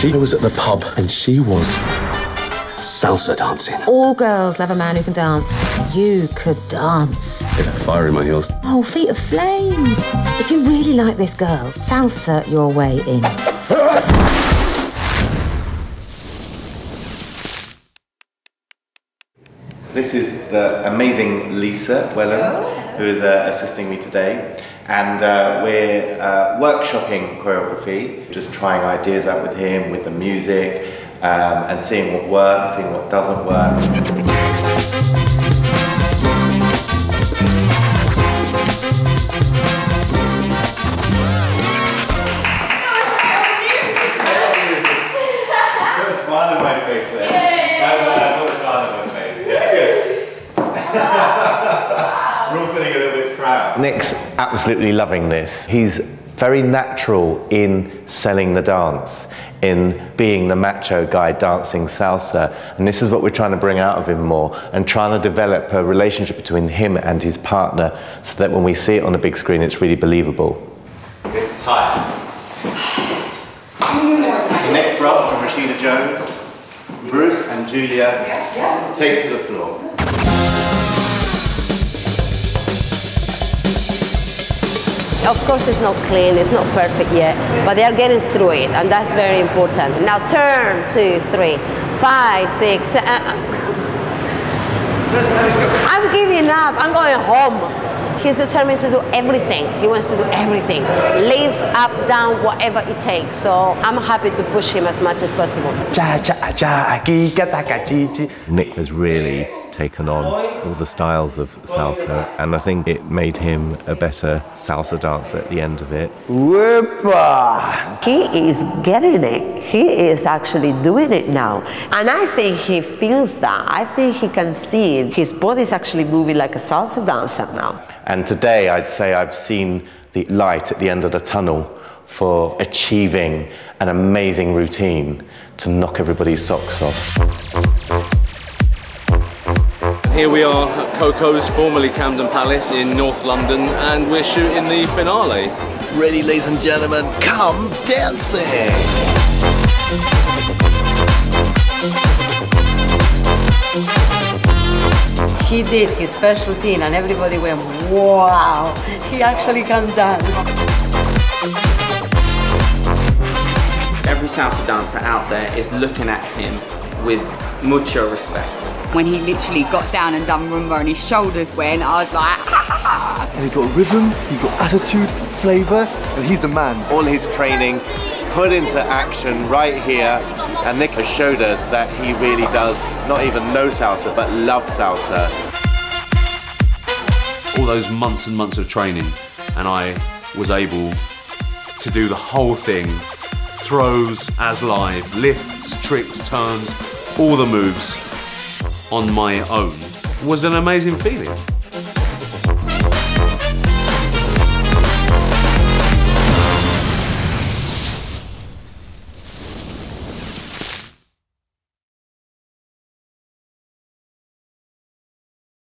She was at the pub and she was salsa dancing. All girls love a man who can dance. You could dance. Get of fire in my heels. Oh, feet of flames. If you really like this girl, salsa your way in. This is the amazing Lisa Wellen, who is uh, assisting me today. And uh, we're uh, workshopping choreography, just trying ideas out with him, with the music, um, and seeing what works, seeing what doesn't work. Put a smile on my face there. That's what I put a smile on my face. Yeah, good. We're all feeling a little bit proud. Nick's absolutely loving this. He's very natural in selling the dance, in being the macho guy dancing salsa. And this is what we're trying to bring out of him more and trying to develop a relationship between him and his partner so that when we see it on the big screen, it's really believable. It's time. Nick Frost and Rashida Jones, Bruce and Julia, take to the floor. Of course, it's not clean, it's not perfect yet, but they are getting through it, and that's very important. Now turn, two, three, five, six. seven. Uh, uh. I'm giving up. I'm going home. He's determined to do everything. He wants to do everything. Lifts up, down, whatever it takes. So I'm happy to push him as much as possible. Nick has really taken on all the styles of salsa, and I think it made him a better salsa dancer at the end of it. He is getting it. He is actually doing it now. And I think he feels that. I think he can see it. His body's actually moving like a salsa dancer now. And today I'd say I've seen the light at the end of the tunnel for achieving an amazing routine to knock everybody's socks off. Here we are at Koko's, formerly Camden Palace in North London, and we're shooting the finale. Ready, ladies and gentlemen, come dancing! He did his first routine and everybody went, wow, he actually can dance. Every salsa dancer out there is looking at him with mucho respect. When he literally got down and done rumba and his shoulders went, I was like, And he's got rhythm, he's got attitude, flavour, and he's the man. All his training put into action right here, and Nick has showed us that he really does not even know salsa, but love salsa. all those months and months of training, and I was able to do the whole thing throws as live, lifts, tricks, turns, all the moves on my own was an amazing feeling.